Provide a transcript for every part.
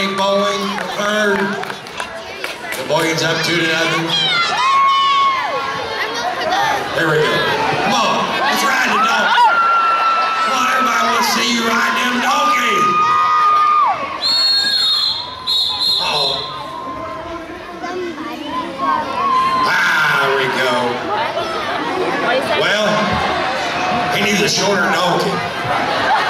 Jay Bowen III. The Boyans up two to nothing. There we go. Come on, let's ride the dog. Come on, everybody wants to see you ride them donkey. Uh oh. We go. Well, he needs a shorter donkey.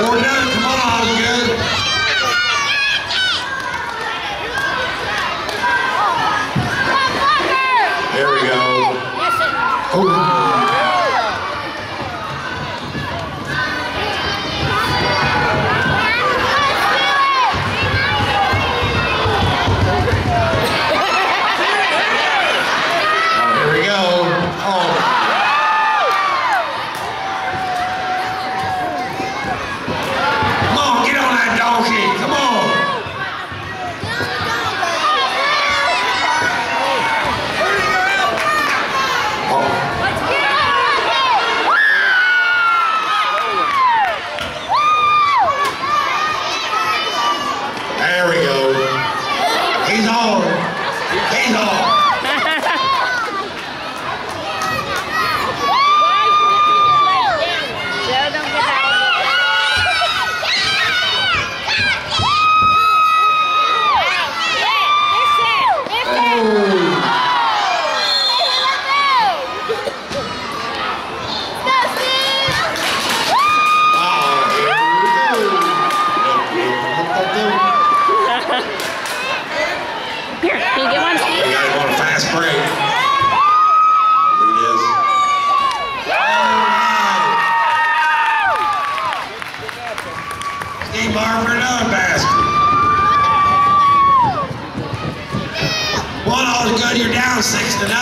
Four down.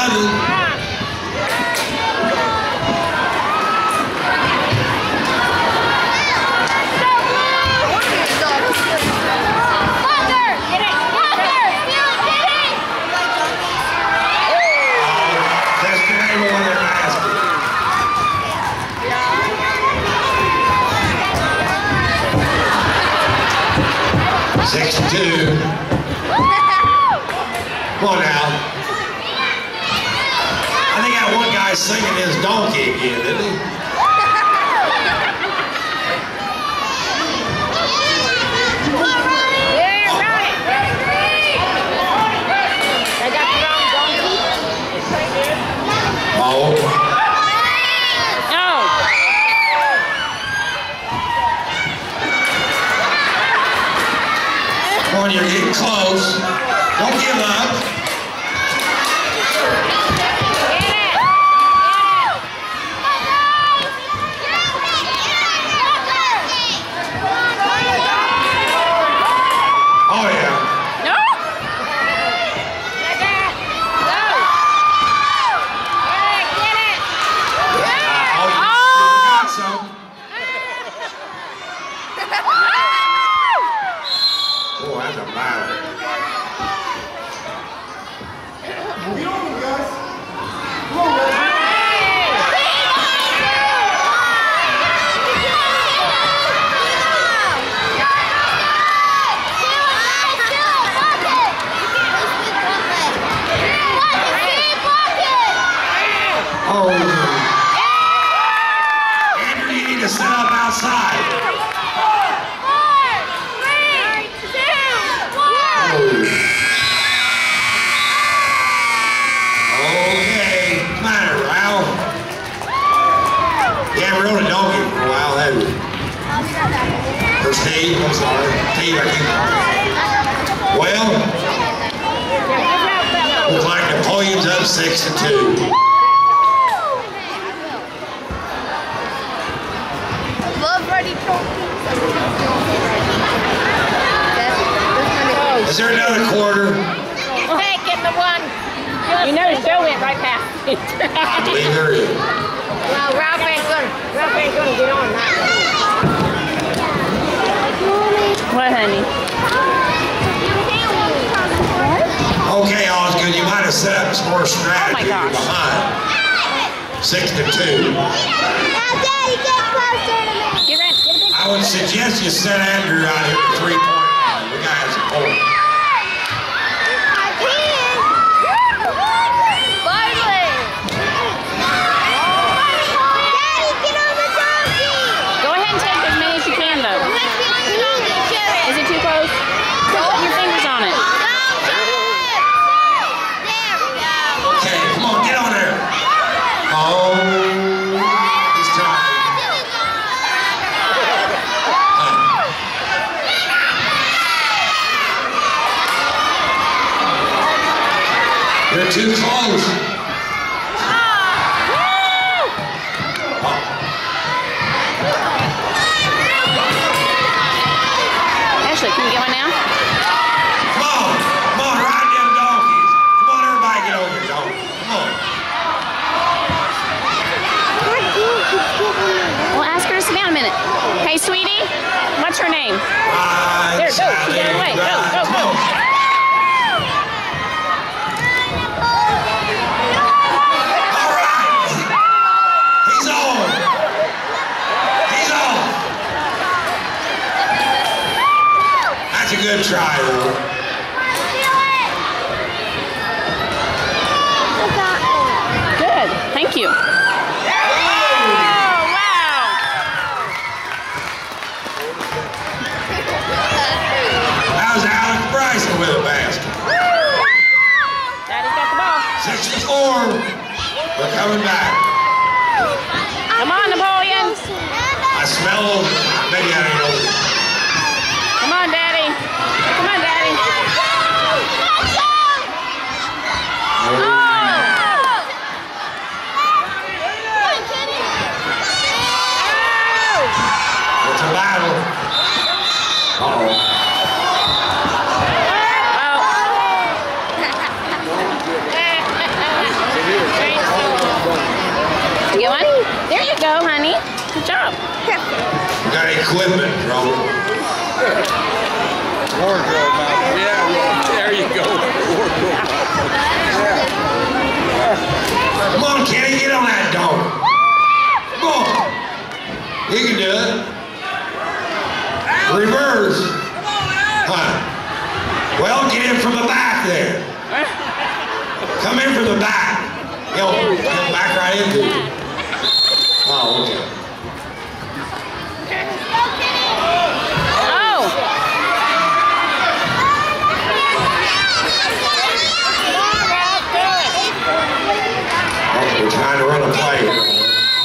battle singing his donkey again, didn't he? Haven't rode a donkey for a while, have you? Or Steve, I'm sorry. Steve, I think. Well, looks like Napoleon's up six to two. Love ready trophies. Is there another quarter? Hey, get the one. You know, Joe went right past it. I believe there is. well, Ralph ain't gonna, Ralph ain't gonna get on that. What, honey? Okay, Osgood, you might have set up some more strategy. Oh You're gosh. behind. Six to two. Now, Daddy, get closer to me. Get ready. I would suggest you set Andrew out here at three point. The guy has a point. I can. Finally. Daddy, get on the donkey. Go ahead and take as many as you can, though. Let's get on the donkey. Show it. Is it too close? Put your fingers on it. Don't show it. There we go. Okay, come on, get on there. Oh, he's trying. You're too close. Ashley, can you get one now? Come on, come on, ride them donkeys. Come on, everybody get over here, donkey. Come on. Well, ask her to sit down a minute. Hey, sweetie, what's her name? Ride, There, go, get away, go, go, go. on. All right. He's on. He's on. That's a good try, though. Good. Thank you. Oh, wow. How's Alex Bryson with a basket? Daddy's got the ball. Six to four. We're coming back. Come on, Napoleon. I smell. Maybe I ain't over. Daddy. On, Daddy. Oh. It's a battle. Uh-oh. Oh. You get one? There you go, honey. Good job. We got equipment, bro. Wardrobe mount. Yeah, there you go. Wardrobe mount. Come on, Kenny, get on that dog. Come on. You can do it. Reverse. Huh. Well, get in from the back there. Come in from the back. Yo, come back right into it. Oh, okay. Oh. Oh, We're trying to run a play. here.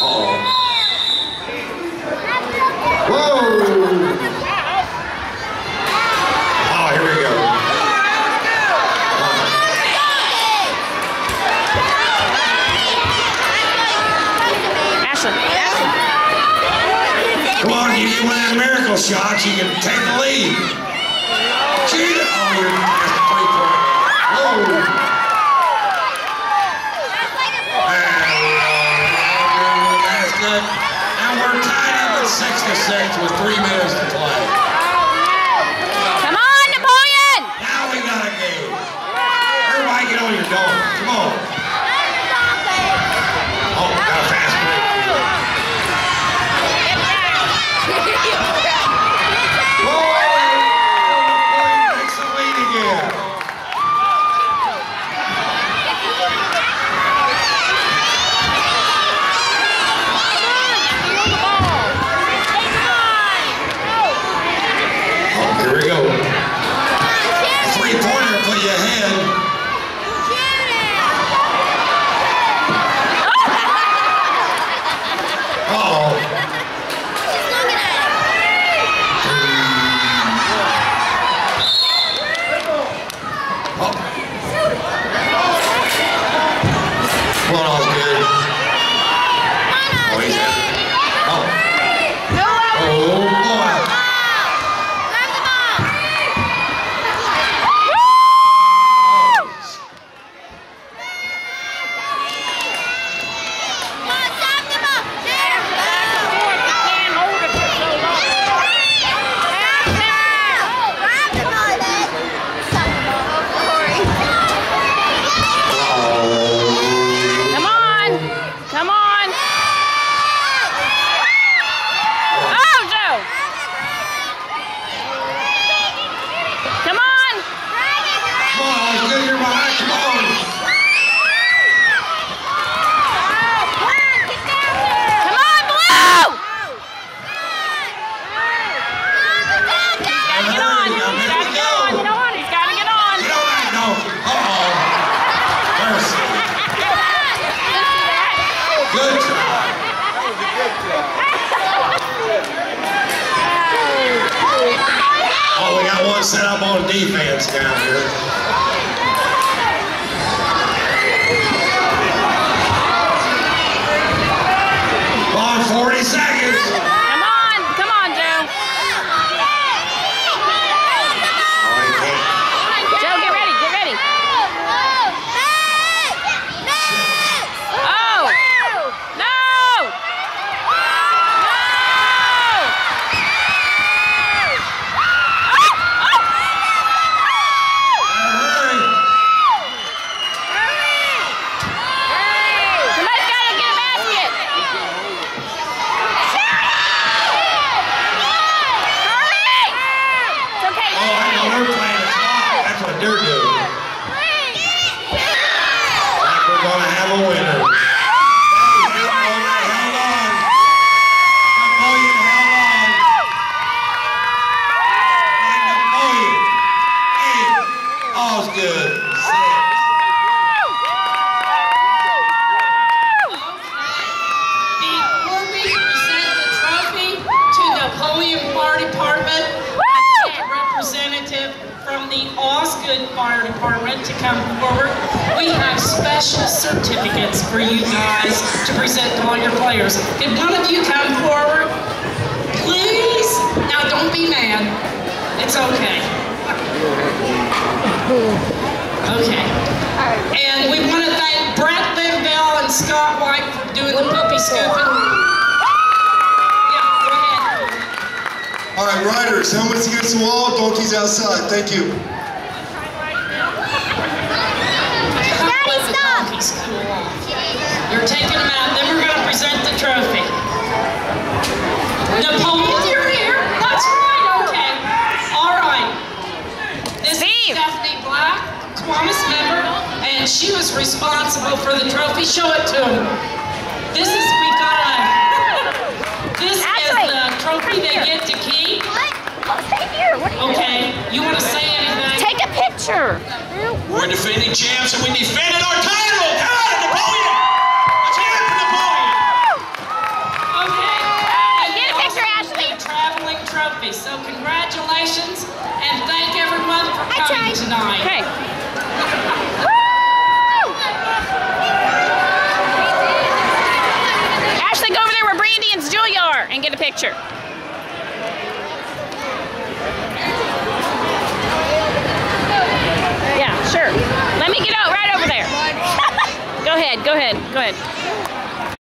Uh-oh. Whoa! Oh, here we go. Ashley. Ashley. Come on, you get one of them miracle shots, you can take the lead. Shoot it. Oh, you're that's a three point. Whoa. And that's good. And we're tied up at six with three minutes a representative from the Osgood Fire Department to come forward. We have special certificates for you guys to present to all your players. If one of you come forward, please, now don't be mad. It's okay. Okay. And we want to thank Brett Linville and Scott White for doing the poopy scooping. Yeah, go ahead. All right, riders, helmets against the wall, donkeys outside. Thank you. Let the stop. donkeys cool off. You're taking them out, then we're going to present the trophy. Napoleon, you're here? That's right, okay. All right. This Steve. is Stephanie Black, Kiwanis member, and she was responsible for the trophy. Show it to him. This is, we got a, this is the trophy they here. get to keep. Stay here. What are you Okay, you want to say anything? Take a picture. We're defending champs and we defended our title! Come on, Napoleon! Let's hear it for Napoleon! Okay. Get a picture, Ashley. A traveling trophy. So congratulations and thank everyone for coming tonight. Okay. Ashley, go over there where Brandy and Julia are and get a picture. Yeah, sure. Let me get out right over there. go ahead, go ahead, go ahead.